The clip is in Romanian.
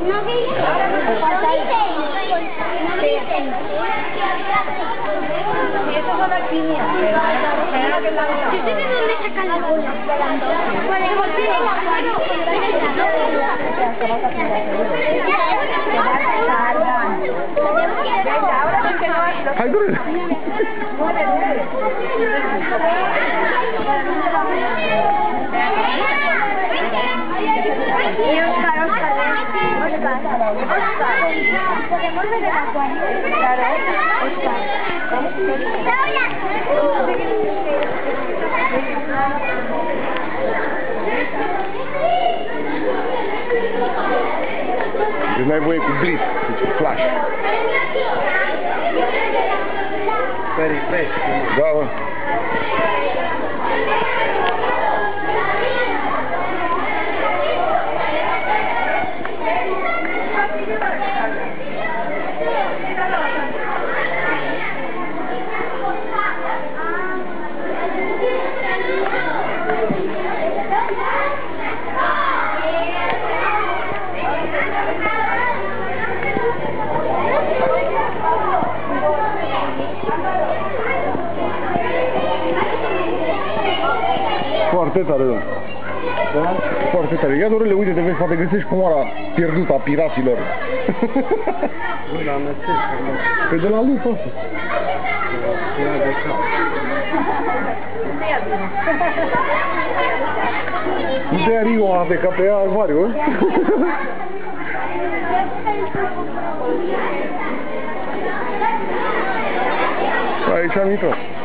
No griten. Deci n-ai voie cu blitz, deci flash. Da, mă. Foarte tare, da. Foarte tare. Ia dorele, uite, te vezi, poate găsești comoara pierdută a piraților. Nu, am înțeles. Pe de la lupa asta. Ia de cap. Nu te ia Rio ave ca pe ea Alvario, Aici am intrat.